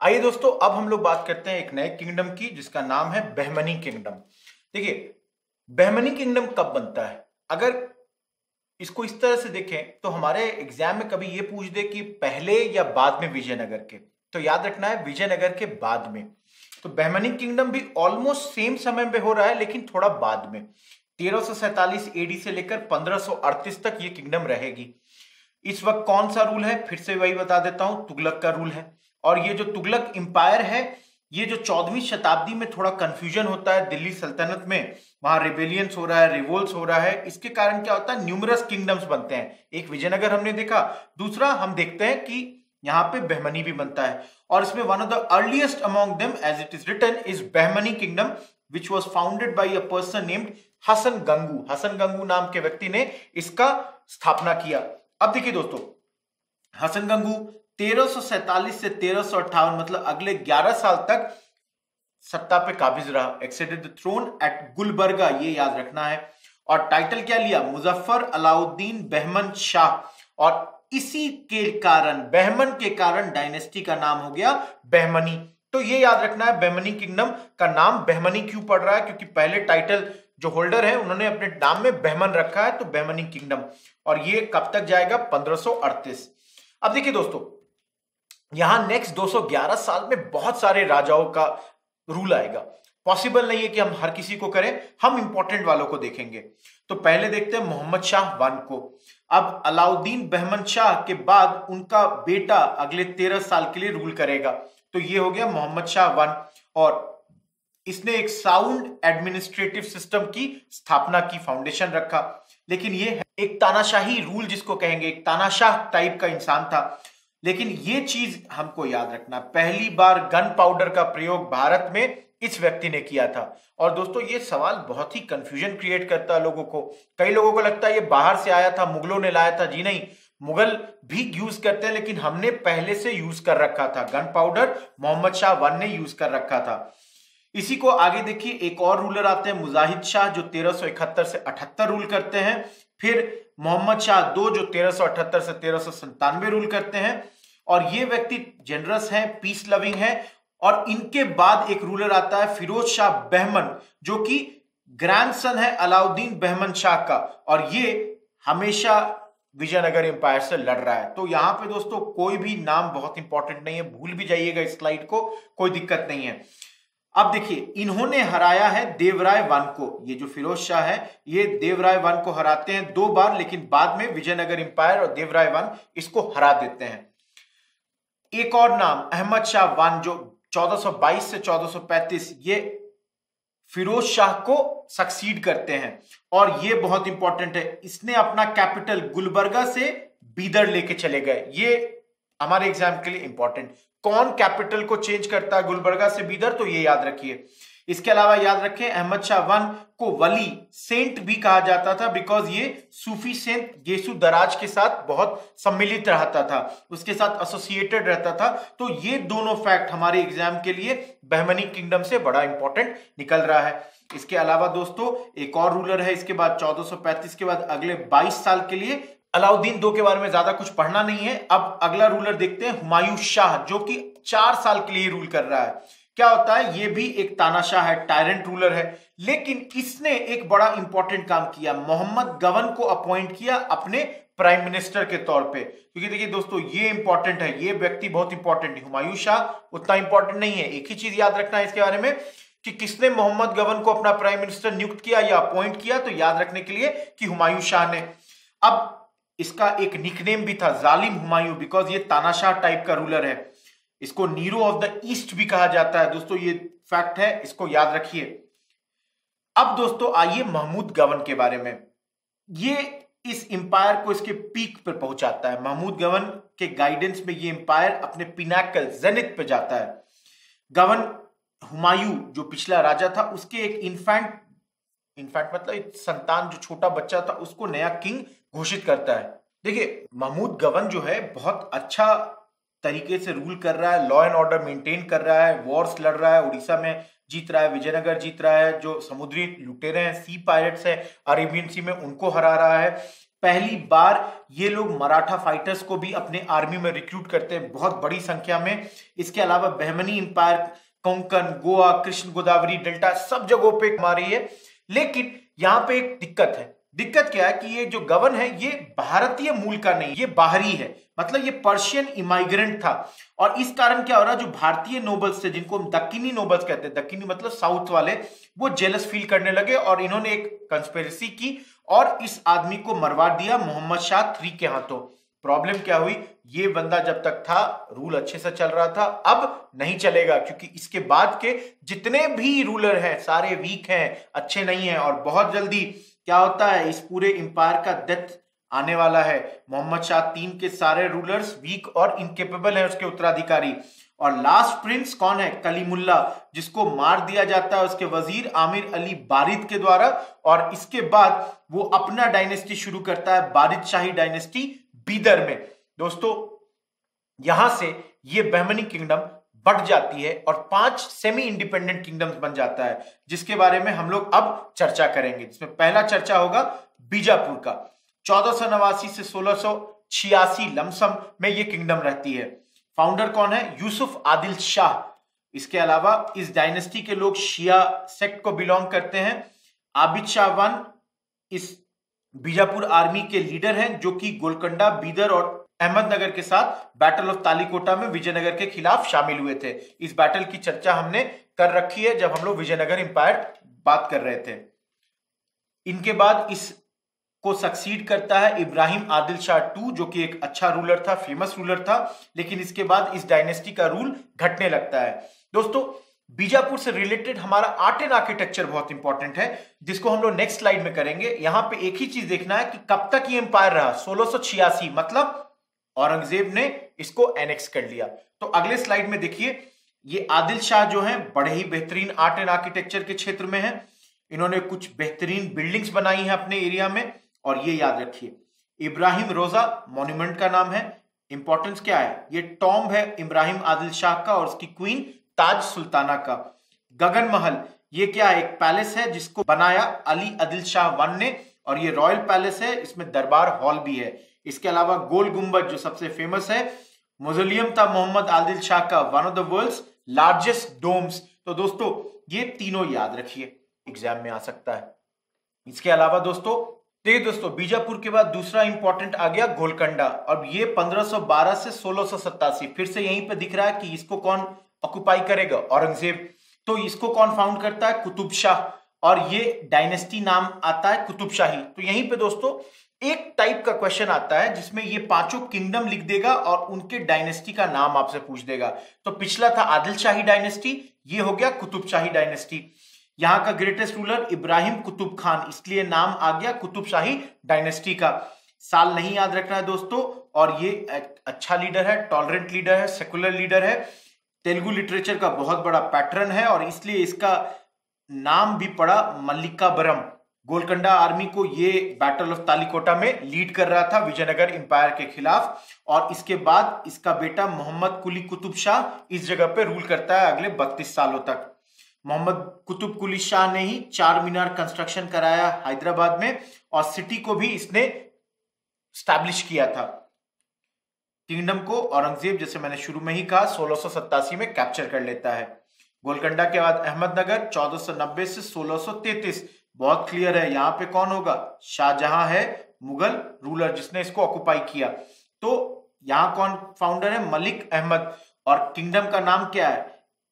आइए दोस्तों, अब हम लोग बात करते हैं एक नए किंगडम की, जिसका नाम है बहमनी किंगडम देखिए बहमनी किंगडम कब बनता है? अगर इसको इस तरह से देखें तो हमारे एग्ज़ाम में कभी ये पूछ दे कि पहले या बाद में विजयनगर के? तो याद रखना है, विजयनगर के बाद में। तो बहमनी किंगडम भी ऑलमोस्ट सेम समय में हो रहा है, लेकिन थोड़ा बाद में। तेरह एडी से लेकर पंद्रह तक ये किंगडम रहेगी। इस वक्त कौन सा रूल है? फिर से वही बता देता हूँ, तुगलक का रूल है। और ये जो तुगलक इंपायर है, ये जो चौदहवीं शताब्दी में थोड़ा कंफ्यूजन होता है दिल्ली सल्तनत में, वहाँ रिवेलियंस हो रहा है रिवोल्स हो रहा है, इसके कारण क्या होता है न्यूमरस किंगडम्स बनते हैं। एक विजयनगर हमने देखा, दूसरा हम देखते हैं कि यहाँ पे बहमनी भी बनता है, और इसमें one of the earliest among them as it is written is Bahmani kingdom which was founded by a person named Hasan Gangu Hasan Gangu नाम के व्यक्ति ने इसका स्थापना किया। अब देखिए दोस्तों हसन गंगू तेरह से तेरह मतलब अगले 11 साल तक सत्ता पे काबिज रहा। Acceded the throne at Gulbarga, ये याद रखना है। और टाइटल क्या लिया? मुजफ्फर अलाउद्दीन बहमन शाह। और इसी के कारण, बहमन के कारण डायनेस्टी का नाम हो गया बहमनी। तो ये याद रखना है, बहमनी किंगडम का नाम बहमनी क्यों पड़ रहा है? क्योंकि पहले टाइटल जो होल्डर है, उन्होंने अपने नाम में बहमन रखा है तो बहमनी किंगडम और ये कब तक जाएगा? पंद्रह अब देखिए दोस्तों यहाँ नेक्स्ट 211 साल में बहुत सारे राजाओं का रूल आएगा। पॉसिबल नहीं है कि हम हर किसी को करें, हम इंपॉर्टेंट वालों को देखेंगे। तो पहले देखते हैं मोहम्मद शाह वन को। अब अलाउद्दीन बहमन शाह के बाद उनका बेटा अगले तेरह साल के लिए रूल करेगा। तो ये हो गया मोहम्मद शाह वन और इसने एक साउंड एडमिनिस्ट्रेटिव सिस्टम की स्थापना की फाउंडेशन रखा। लेकिन ये एक तानाशाही रूल जिसको कहेंगे। एक तानाशाह टाइप का इंसान था। लेकिन ये चीज़ हमको याद रखना, पहली बार गन पाउडर का प्रयोग भारत में इस व्यक्ति ने किया था। और दोस्तों, ये सवाल बहुत ही कंफ्यूजन क्रिएट करता है लोगों को। कई लोगों को लगता है ये बाहर से आया था, मुगलों ने लाया था। जी नहीं, मुगल भी यूज़ करते हैं, लेकिन हमने पहले से यूज़ कर रखा था। Gun powder Mohammad Shah one ने यूज़ कर रखा था। इसी को आगे देखिए, एक और रूलर आते हैं, मुजाहिद शाह, जो तेरह से अठहत्तर रूल करते हैं। फिर मोहम्मद शाह दो, जो तेरह से तेरह रूल करते हैं। और ये व्यक्ति जनरस है पीस लविंग है। और इनके बाद एक रूलर आता है, फिरोज शाह बहमन, जो कि ग्रैंडसन है अलाउद्दीन बहमन शाह का। और ये हमेशा विजयनगर एम्पायर से लड़ रहा है। तो यहाँ पे दोस्तों, कोई भी नाम बहुत इंपॉर्टेंट नहीं है। भूल भी जाइएगा इस स्लाइड को, कोई दिक्कत नहीं है। अब देखिए, इन्होंने हराया है देवराय वन को। ये जो फिरोज शाह है, ये देवराय वन को हराते हैं दो बार, लेकिन बाद में विजयनगर इंपायर और देवराय वन इसको हरा देते हैं। एक और नाम, अहमद शाह वन, जो 1422 से 1435 ये फिरोज शाह को सक्सीड करते हैं। और ये बहुत इंपॉर्टेंट है, इसने अपना कैपिटल गुलबर्गा से बीदर लेके चले गए। ये हमारे एग्ज़ाम के लिए इंपॉर्टेंट कौन कैपिटल को चेंज करता है गुलबर्गा से बीदर तो ये याद रखिए। इसके अलावा याद रखें, अहमद शाह वन को वली सेंट भी कहा जाता था बिकॉज़ ये सूफी सेंट गेसु दराज के साथ बहुत सम्मिलित रहता था, उसके साथ एसोसिएटेड रहता था। तो ये दोनों फैक्ट हमारे एग्ज़ाम के लिए बहमनी किंगडम से बड़ा इंपॉर्टेंट निकल रहा है। इसके अलावा दोस्तों, एक और रूलर है, इसके बाद 1435 के बाद अगले 22 साल के लिए अलाउद्दीन दो के बारे में ज़्यादा कुछ पढ़ना नहीं है। अब अगला रूलर देखते हैं, हुमायूं शाह, जो कि चार साल के लिए रूल कर रहा है। क्या होता है? ये भी एक तानाशाह है टायरेंट रूलर है। लेकिन इसने एक बड़ा इंपॉर्टेंट काम किया। मोहम्मद गवन को अपॉइंट किया अपने प्राइम मिनिस्टर के तौर पे। क्योंकि देखिए दोस्तों, ये इंपॉर्टेंट है। ये व्यक्ति बहुत इंपॉर्टेंट है। हुमायूं शाह उतना इंपॉर्टेंट नहीं है। एक ही चीज़ याद रखना है इसके बारे में कि किसने मोहम्मद गवन को अपना प्राइम मिनिस्टर नियुक्त किया या अपॉइंट किया तो याद रखने के लिए कि हुमायूं शाह ने। अब इसका एक निकनेम भी था, जालिम हुमायूं बिकॉज़ ये तानाशाह टाइप का रूलर है। इसको नीरो ऑफ़ द ईस्ट भी कहा जाता है। दोस्तों, ये फैक्ट है, इसको याद रखिए। अब दोस्तों, आइए महमूद गवन के बारे में। ये इस एम्पायर को इसके पीक पर पहुंचाता है। महमूद गवन के गाइडेंस में ये एम्पायर अपने पिनाकल जेनित पे जाता है। गवन हुमायूं, जो पिछला राजा था, उसके एक इन्फेंट इनफैक्ट मतलब संतान, जो छोटा बच्चा था, उसको नया किंग घोषित करता है। देखिए, महमूद गवन जो है, बहुत अच्छा तरीके से रूल कर रहा है लॉ एंड ऑर्डर मेंटेन कर रहा है वॉर्स लड़ रहा है, उड़ीसा में जीत रहा है, विजयनगर जीत रहा है, जो समुद्री लुटेरे हैं सी पायरेट्स हैं अरेबियन सी में उनको हरा रहा है। पहली बार ये लोग मराठा फाइटर्स को भी अपने आर्मी में रिक्रूट करते हैं, बहुत बड़ी संख्या में। इसके अलावा बहमनी एम्पायर कोंकण गोवा कृष्ण गोदावरी डेल्टा सब जगहों पे रही है। लेकिन यहाँ पे एक दिक्कत है। दिक्कत क्या है कि ये जो गवर्न है, ये भारतीय मूल का नहीं, ये बाहरी है। मतलब ये पर्शियन इमाइग्रेंट था। और इस कारण क्या हो रहा है, जो भारतीय नोबल्स थे, जिनको हम दक्षिणी नोबल्स कहते हैं दक्षिणी मतलब साउथ वाले, वो जेलस फील करने लगे और इन्होंने एक कंस्पेरेसी की और इस आदमी को मरवा दिया मोहम्मद शाह थ्री के हाथों। प्रॉब्लम क्या हुई? ये बंदा जब तक था रूल अच्छे से चल रहा था, अब नहीं चलेगा, क्योंकि इसके बाद के जितने भी रूलर हैं, सारे वीक हैं, अच्छे नहीं हैं और बहुत जल्दी क्या होता है? इस पूरे इंपायर का डेथ आने वाला है। मोहम्मद शाह तीन के सारे रूलर्स वीक और इनकेपेबल है उसके उत्तराधिकारी। और लास्ट प्रिंस कौन है? कलीमुल्ला, जिसको मार दिया जाता है उसके वज़ीर आमिर अली बारिद के द्वारा। और इसके बाद वो अपना डायनेस्टी शुरू करता है बारिद शाही डायनेस्टी बीदर में। दोस्तों, यहाँ से ये बहमनी किंगडम बढ़ जाती है और पाँच सेमी इंडिपेंडेंट किंगडम्स बन जाता है, जिसके बारे में हम लोग अब चर्चा करेंगे, जिसमें पहला चर्चा होगा बीजापुर का। चौदह से सोलह लमसम में ये किंगडम रहती है। फाउंडर कौन है? यूसुफ आदिल शाह। इसके अलावा इस डायनेस्टी के लोग शिया सेक्ट को बिलोंग करते हैं। आबिद शाह वन इस बीजापुर आर्मी के लीडर हैं, जो कि गोलकंडा, बीदर और अहमदनगर के साथ बैटल ऑफ़ तालीकोटा में विजयनगर के खिलाफ शामिल हुए थे। इस बैटल की चर्चा हमने कर रखी है जब हम लोग विजयनगर एम्पायर बात कर रहे थे। इनके बाद इस को सक्सीड करता है इब्राहिम आदिल शाह टू, जो कि एक अच्छा रूलर था फ़ेमस रूलर था, लेकिन इसके बाद इस डायनेस्टी का रूल घटने लगता है। दोस्तों, बीजापुर से रिलेटेड हमारा आर्ट एंड आर्किटेक्चर बहुत इंपॉर्टेंट है, जिसको हम लोग नेक्स्ट स्लाइड में करेंगे। यहाँ पे एक ही चीज़ देखना है कि कब तक ये एम्पायर रहा? सोलह मतलब औरंगज़ेब ने इसको एनेक्स कर लिया। तो अगले स्लाइड में देखिए, ये आदिल शाह जो हैं, बड़े ही बेहतरीन आर्ट एंड आर्किटेक्चर के क्षेत्र में हैं। इन्होंने कुछ बेहतरीन बिल्डिंग्स बनाई हैं अपने एरिया में, और ये याद रखिए, इब्राहिम रोजा मॉन्यूमेंट का नाम है। इंपॉर्टेंस क्या है? ये टॉम्ब है इब्राहिम आदिल शाह का और उसकी क्वीन ताज सुल्ताना का। गगन महल, ये क्या है? एक पैलेस है जिसको बनाया अली आदिल शाह वन ने, और ये रॉयल पैलेस है, इसमें दरबार हॉल भी है। इसके अलावा गोल गुंबद जो सबसे फ़ेमस है मुजलियम था मोहम्मद आदिल शाह का one of the world largest domes तो दोस्तों, ये तीनों याद रखिए एग्ज़ाम में आ सकता है। इसके अलावा दोस्तों देखिए दोस्तों, बीजापुर के बाद दूसरा इंपॉर्टेंट आ गया गोलकंडा। और ये 1512 से सोलह फिर से यहीं पे दिख रहा है कि इसको कौन ऑक्युपाई करेगा? औरंगज़ेब। तो इसको कौन फाउंड करता है? कुतुब शाह। और ये डायनेस्टी नाम आता है कुतुब शाही। तो यहीं पे दोस्तों एक टाइप का क्वेश्चन आता है, जिसमें ये पाँचों किंगडम लिख देगा और उनके डायनेस्टी का नाम आपसे पूछ देगा। तो पिछला था आदिल शाही डायनेस्टी ये हो गया कुतुब शाही डायनेस्टी यहाँ का ग्रेटेस्ट रूलर इब्राहिम कुतुब खान, इसलिए नाम आ गया कुतुब शाही डायनेस्टी का। साल नहीं याद रखना है दोस्तों, और ये अच्छा लीडर है टॉलरेंट लीडर है सेकुलर लीडर है। तेलुगु लिटरेचर का बहुत बड़ा पैटर्न है, और इसलिए इसका नाम भी पड़ा मल्लिकाबरम गोलकंडा आर्मी को ये बैटल ऑफ़ तालिकोटा में लीड कर रहा था विजयनगर एम्पायर के खिलाफ। और इसके बाद इसका बेटा मोहम्मद कुली कुतुब शाह इस जगह पे रूल करता है अगले बत्तीस सालों तक। मोहम्मद कुतुब कुली शाह ने ही चार मीनार कंस्ट्रक्शन कराया हैदराबाद में और सिटी को भी इसने स्टैब्लिश किया था। किंगडम को औरंगज़ेब, जैसे मैंने शुरू में ही कहा, सोलह में कैप्चर कर लेता है। गोलकंडा के बाद अहमदनगर 1490 से 1633 बहुत क्लियर है, यहाँ पे कौन होगा? शाहजहां है, मुगल रूलर जिसने इसको ऑक्युपाई किया। तो यहाँ कौन फाउंडर है? मलिक अहमद। और किंगडम का नाम क्या है?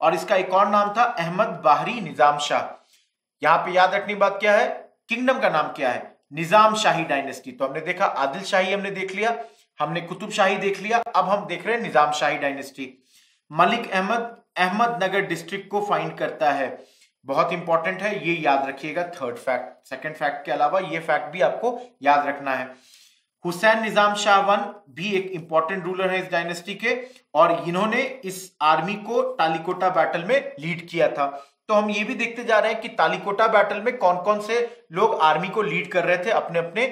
और इसका एक और नाम था अहमद बाहरी निज़ाम शाह। यहाँ पे याद रखनी बात क्या है? किंगडम का नाम क्या है? निज़ाम शाही डायनेस्टी तो हमने देखा, आदिल शाही हमने देख लिया, हमने कुतुब शाही देख लिया, अब हम देख रहे हैं निज़ाम शाही डायनेस्टी मलिक अहमद, अहमदनगर डिस्ट्रिक्ट को फाइंड करता है। बहुत इंपॉर्टेंट है, ये याद रखिएगा थर्ड फैक्ट सेकंड फैक्ट के अलावा ये फैक्ट भी आपको याद रखना है। हुसैन निज़ाम शाह वन भी एक इंपॉर्टेंट रूलर है इस डायनेस्टी के, और इन्होंने इस आर्मी को तालिकोटा बैटल में लीड किया था। तो हम ये भी देखते जा रहे हैं कि तालिकोटा बैटल में कौन कौन से लोग आर्मी को लीड कर रहे थे अपने अपने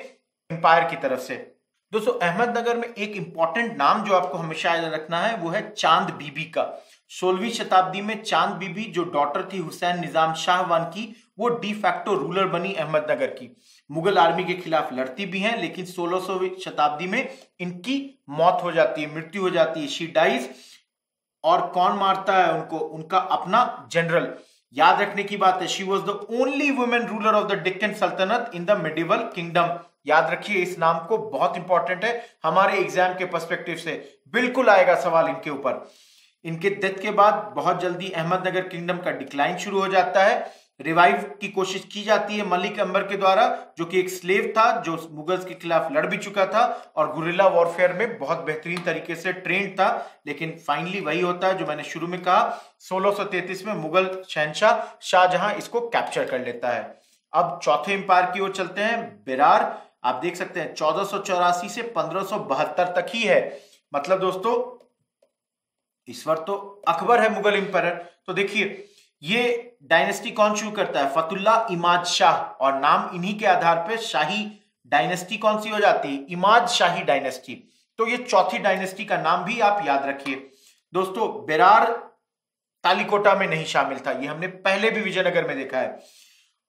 एम्पायर की तरफ़ से। दोस्तों, अहमदनगर में एक इंपॉर्टेंट नाम जो आपको हमेशा याद रखना है, वो है चाँद बीबी का। सोलहवीं शताब्दी में चाँद बीबी, जो डॉटर थी हुसैन निज़ाम शाह वन की, वो डी फैक्टो रूलर बनी अहमदनगर की। मुगल आर्मी के खिलाफ लड़ती भी हैं, लेकिन 1600वीं शताब्दी में इनकी मौत हो जाती है, मृत्यु हो जाती है शी डाइज और कौन मारता है उनको? उनका अपना जनरल याद रखने की बात है she was the only women ruler of the Deccan सल्तनत इन द मिडिवल किंगडम याद रखिए, इस नाम को बहुत इंपॉर्टेंट है, हमारे एग्ज़ाम के पर्सपेक्टिव से। बिल्कुल आएगा सवाल इनके ऊपर। इनके डेथ के बाद बहुत जल्दी अहमदनगर किंगडम का डिक्लाइन शुरू हो जाता है। रिवाइव की कोशिश की जाती है मलिक अंबर के द्वारा, जो कि एक स्लेव था, जो मुगल्स के खिलाफ लड़ भी चुका था और गुरिल्ला वॉरफेयर में बहुत बेहतरीन तरीके से ट्रेंड था। लेकिन फाइनली वही होता है जो मैंने शुरू में कहा 1633 में मुगल शहनशाह शाहजहां इसको कैप्चर कर लेता है। अब चौथे एम्पायर की ओर चलते हैं, बिरार। आप देख सकते हैं, चौदह से पंद्रह तक ही है। मतलब दोस्तों इस तो अकबर है मुगल इंपायर तो देखिए, ये डायनेस्टी कौन शुरू करता है? फतुल्ला इमाद शाह। और नाम इन्हीं के आधार पर शाही डायनेस्टी कौन सी हो जाती है? इमाद शाही डायनेस्टी तो ये चौथी डायनेस्टी का नाम भी आप याद रखिए। दोस्तों, बेरार तालीकोटा में नहीं शामिल था। ये हमने पहले भी विजयनगर में देखा है।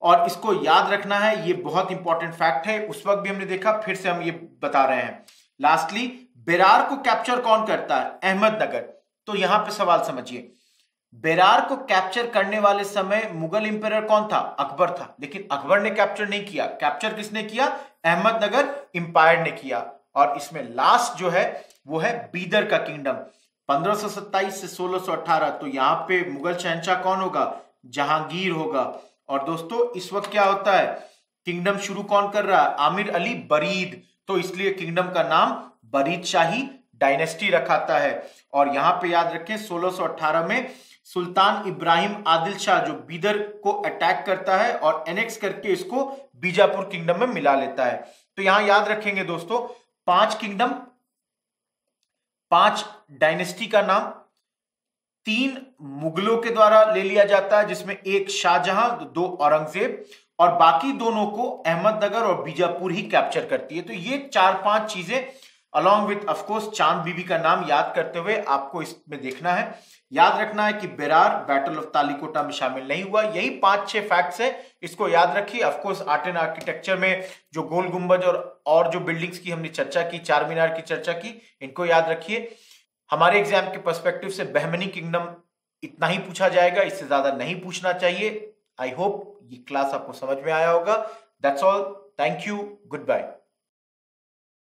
और इसको याद रखना है, ये बहुत इंपॉर्टेंट फैक्ट है। उस वक्त भी हमने देखा, फिर से हम ये बता रहे हैं। लास्टली बेरार को कैप्चर कौन करता है? अहमदनगर। तो यहाँ पे सवाल समझिए। बेरार को कैप्चर करने वाले समय मुगल इंपेयर कौन था? अकबर था। लेकिन अकबर ने कैप्चर नहीं किया। कैप्चर किसने किया? अहमदनगर इंपायर ने किया। और इसमें लास्ट जो है, वो है बीदर का किंगडम 1527 से 1618 तो यहाँ पे मुगल शहनशाह कौन होगा? जहांगीर होगा। और दोस्तों, इस वक्त क्या होता है? किंगडम शुरू कौन कर रहा है? आमिर अली बरीद। तो इसलिए किंगडम का नाम बरीद शाही डायनेस्टी रखाता है। और यहाँ पे याद रखें 1618 में सुल्तान इब्राहिम आदिल शाह जो बीदर को अटैक करता है और एनेक्स करके इसको बीजापुर किंगडम में मिला लेता है। तो यहाँ याद रखेंगे दोस्तों, पाँच किंगडम पाँच डायनेस्टी का नाम, तीन मुगलों के द्वारा ले लिया जाता है, जिसमें एक शाहजहां, दो औरंगज़ेब, और बाकी दोनों को अहमदनगर और बीजापुर ही कैप्चर करती है। तो ये चार पाँच चीज़ें अलॉन्ग विथ ऑफकोर्स चाँद बीबी का नाम याद करते हुए आपको इसमें देखना है याद रखना है कि बेरार बैटल ऑफ़ तालीकोटा में शामिल नहीं हुआ यही पाँच छह फैक्ट्स है इसको याद रखिए ऑफकोर्स आर्ट एंड आर्किटेक्चर में जो गोल गुंबज और और जो बिल्डिंग्स की हमने चर्चा की चार मीनार की चर्चा की इनको याद रखिए हमारे एग्ज़ाम के परस्पेक्टिव से बहमनी किंगडम इतना ही पूछा जाएगा इससे ज़्यादा नहीं पूछना चाहिए आई होप ये क्लास आपको समझ में आया होगा that's all thank you goodbye